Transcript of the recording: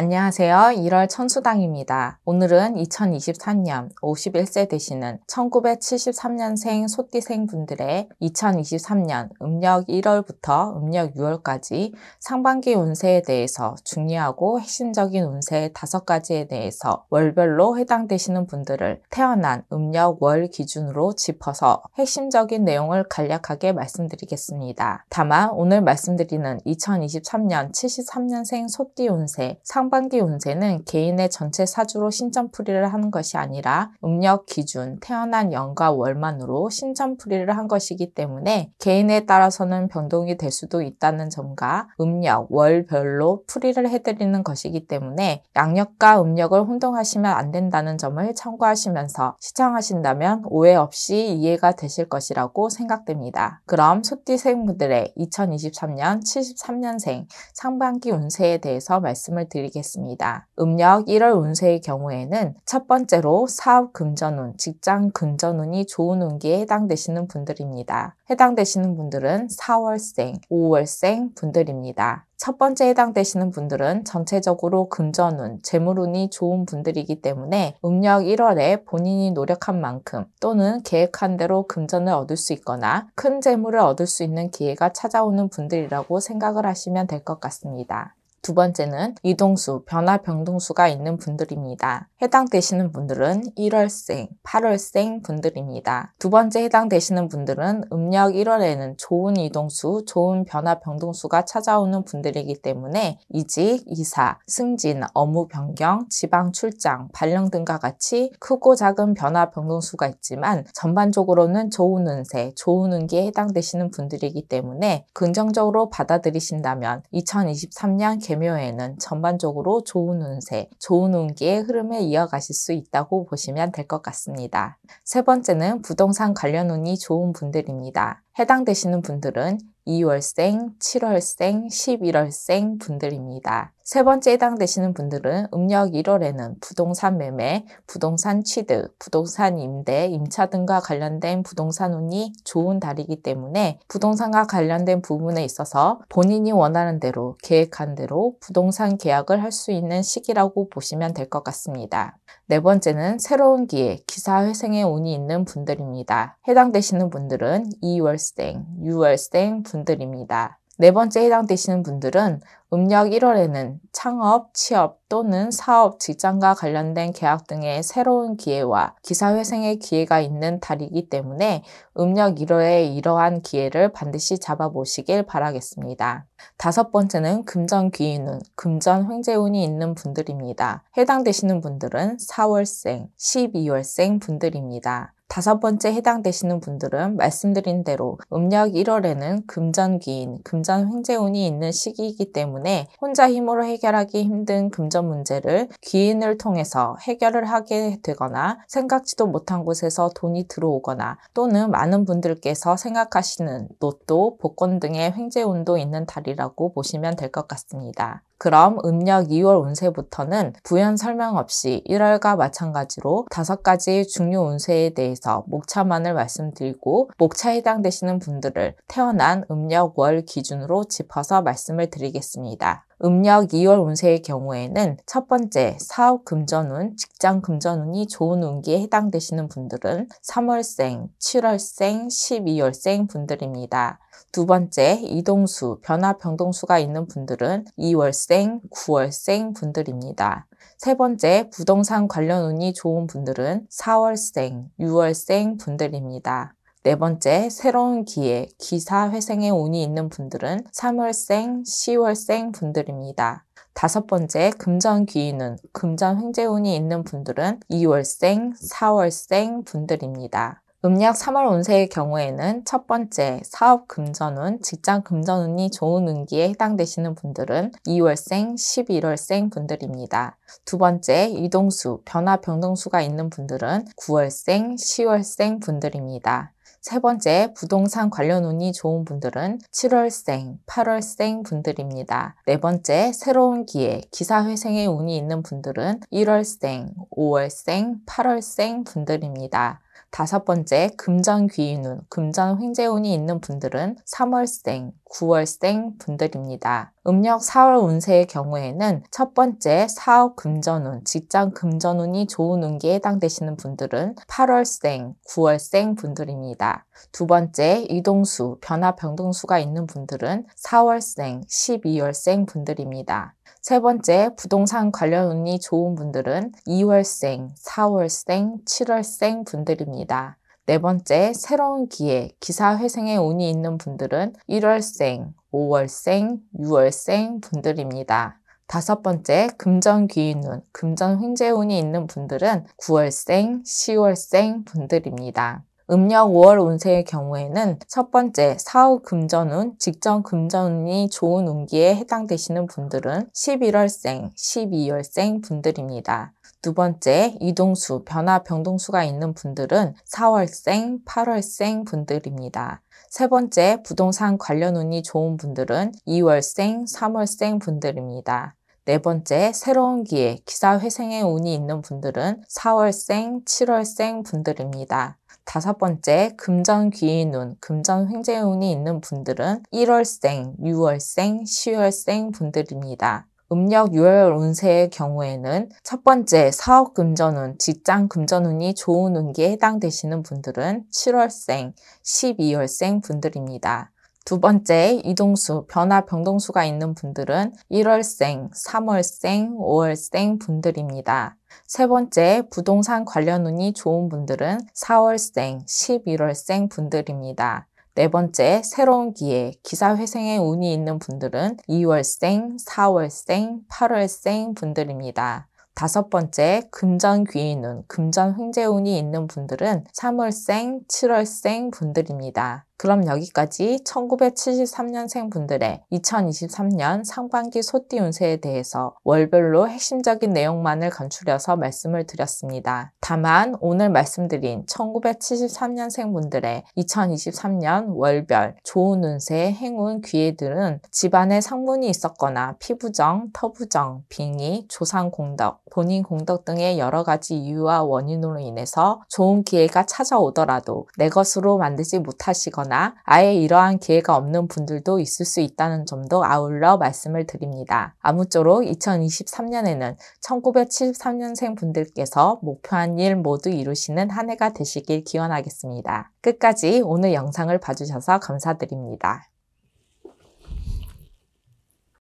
안녕하세요. 1월 천수당입니다. 오늘은 2023년 51세 되시는 1973년생 소띠생 분들의 2023년 음력 1월부터 음력 6월까지 상반기 운세에 대해서 중요하고 핵심적인 운세 5가지에 대해서 월별로 해당되시는 분들을 태어난 음력 월 기준으로 짚어서 핵심적인 내용을 간략하게 말씀드리겠습니다. 다만 오늘 말씀드리는 2023년 73년생 소띠 운세 상 상반기 운세는 개인의 전체 사주로 신점풀이를 하는 것이 아니라 음력 기준 태어난 연과 월만으로 신점풀이를 한 것이기 때문에 개인에 따라서는 변동이 될 수도 있다는 점과 음력, 월별로 풀이를 해드리는 것이기 때문에 양력과 음력을 혼동하시면 안 된다는 점을 참고하시면서 시청하신다면 오해 없이 이해가 되실 것이라고 생각됩니다. 그럼 소띠생분들의 2023년 73년생 상반기 운세에 대해서 말씀을 드리겠습니다. 드리겠습니다. 음력 1월 운세의 경우에는 첫 번째로 사업 금전운, 직장 금전운이 좋은 운기에 해당되시는 분들입니다. 해당되시는 분들은 4월생, 5월생 분들입니다. 첫 번째 해당되시는 분들은 전체적으로 금전운, 재물운이 좋은 분들이기 때문에 음력 1월에 본인이 노력한 만큼 또는 계획한 대로 금전을 얻을 수 있거나 큰 재물을 얻을 수 있는 기회가 찾아오는 분들이라고 생각을 하시면 될 것 같습니다. 두 번째는 이동수, 변화 병동수가 있는 분들입니다. 해당되시는 분들은 1월생, 8월생 분들입니다. 두 번째 해당되시는 분들은 음력 1월에는 좋은 이동수, 좋은 변화 병동수가 찾아오는 분들이기 때문에 이직, 이사, 승진, 업무 변경, 지방 출장, 발령 등과 같이 크고 작은 변화 병동수가 있지만 전반적으로는 좋은 운세, 좋은 운기에 해당되시는 분들이기 때문에 긍정적으로 받아들이신다면 2023년 개 묘에는 전반적으로 좋은 운세, 좋은 운기의 흐름을 이어가실 수 있다고 보시면 될 것 같습니다. 세 번째는 부동산 관련 운이 좋은 분들입니다. 해당되시는 분들은 2월생, 7월생, 11월생 분들입니다. 세 번째 해당되시는 분들은 음력 1월에는 부동산 매매, 부동산 취득, 부동산 임대, 임차 등과 관련된 부동산 운이 좋은 달이기 때문에 부동산과 관련된 부분에 있어서 본인이 원하는 대로 계획한 대로 부동산 계약을 할 수 있는 시기라고 보시면 될 것 같습니다. 네 번째는 새로운 기회, 기사 회생의 운이 있는 분들입니다. 해당되시는 분들은 2월생, 6월생 분들입니다. 네 번째 해당되시는 분들은 음력 1월에는 창업, 취업 또는 사업, 직장과 관련된 계약 등의 새로운 기회와 기사회생의 기회가 있는 달이기 때문에 음력 1월에 이러한 기회를 반드시 잡아보시길 바라겠습니다. 다섯 번째는 금전귀인운, 금전횡재운이 있는 분들입니다. 해당되시는 분들은 4월생, 12월생 분들입니다. 다섯 번째 해당되시는 분들은 말씀드린 대로 음력 1월에는 금전기인, 금전횡재운이 있는 시기이기 때문에 혼자 힘으로 해결하기 힘든 금전 문제를 기인을 통해서 해결을 하게 되거나 생각지도 못한 곳에서 돈이 들어오거나 또는 많은 분들께서 생각하시는 로또, 복권 등의 횡재운도 있는 달이라고 보시면 될 것 같습니다. 그럼 음력 2월 운세부터는 부연 설명 없이 1월과 마찬가지로 다섯 가지 중요 운세에 대해서 목차만을 말씀드리고 목차에 해당되시는 분들을 태어난 음력 월 기준으로 짚어서 말씀을 드리겠습니다. 음력 2월 운세의 경우에는 첫 번째 사업 금전운, 직장 금전운이 좋은 운기에 해당되시는 분들은 3월생, 7월생, 12월생 분들입니다. 두 번째, 이동수, 변화 병동수가 있는 분들은 2월생, 9월생 분들입니다. 세 번째, 부동산 관련 운이 좋은 분들은 4월생, 6월생 분들입니다. 네 번째, 새로운 기회, 기사 회생의 운이 있는 분들은 3월생, 10월생 분들입니다. 다섯 번째, 금전 귀인운, 금전 횡재운이 있는 분들은 2월생, 4월생 분들입니다. 음력 3월 운세의 경우에는 첫 번째 사업 금전운, 직장 금전운이 좋은 운기에 해당되시는 분들은 2월생, 11월생 분들입니다. 두 번째 이동수, 변화 병동수가 있는 분들은 9월생, 10월생 분들입니다. 세 번째, 부동산 관련 운이 좋은 분들은 7월생, 8월생 분들입니다. 네 번째, 새로운 기회, 기사회생의 운이 있는 분들은 1월생, 5월생, 8월생 분들입니다. 다섯 번째, 금전귀인운, 금전횡재운이 있는 분들은 3월생, 9월생 분들입니다. 음력 4월 운세의 경우에는 첫 번째 사업 금전운, 직장 금전운이 좋은 운기에 해당되시는 분들은 8월생, 9월생 분들입니다. 두 번째 이동수, 변화 병동수가 있는 분들은 4월생, 12월생 분들입니다. 세 번째, 부동산 관련 운이 좋은 분들은 2월생, 4월생, 7월생 분들입니다. 네 번째, 새로운 기회, 기사 회생의 운이 있는 분들은 1월생, 5월생, 6월생 분들입니다. 다섯 번째, 금전귀인운, 금전횡재운이 있는 분들은 9월생, 10월생 분들입니다. 음력 5월 운세의 경우에는 첫 번째 사후 금전운, 직전 금전운이 좋은 운기에 해당되시는 분들은 11월생, 12월생 분들입니다. 두 번째, 이동수, 변화 병동수가 있는 분들은 4월생, 8월생 분들입니다. 세 번째, 부동산 관련 운이 좋은 분들은 2월생, 3월생 분들입니다. 네 번째, 새로운 기회, 기사 회생의 운이 있는 분들은 4월생, 7월생 분들입니다. 다섯 번째, 금전 귀인 운, 금전 횡재운이 있는 분들은 1월생, 6월생, 10월생 분들입니다. 음력 6월 운세의 경우에는 첫 번째 사업 금전운, 직장 금전운이 좋은 운기에 해당되시는 분들은 7월생, 12월생 분들입니다. 두 번째, 이동수, 변화 병동수가 있는 분들은 1월생, 3월생, 5월생 분들입니다. 세 번째, 부동산 관련 운이 좋은 분들은 4월생, 11월생 분들입니다. 네 번째, 새로운 기회, 기사 회생의 운이 있는 분들은 2월생, 4월생, 8월생 분들입니다. 다섯 번째, 금전 귀인운, 금전 횡재운이 있는 분들은 3월생, 7월생 분들입니다. 그럼 여기까지 1973년생 분들의 2023년 상반기 소띠 운세에 대해서 월별로 핵심적인 내용만을 간추려서 말씀을 드렸습니다. 다만 오늘 말씀드린 1973년생 분들의 2023년 월별 좋은 운세, 행운, 기회들은 집안에 상문이 있었거나 피부정, 터부정, 빙의, 조상 공덕, 본인 공덕 등의 여러 가지 이유와 원인으로 인해서 좋은 기회가 찾아오더라도 내 것으로 만들지 못하시거나 있거나 아예 이러한 기회가 없는 분들도 있을 수 있다는 점도 아울러 말씀을 드립니다. 아무쪼록 2023년에는 1973년생 분들께서 목표한 일 모두 이루시는 한 해가 되시길 기원하겠습니다. 끝까지 오늘 영상을 봐주셔서 감사드립니다.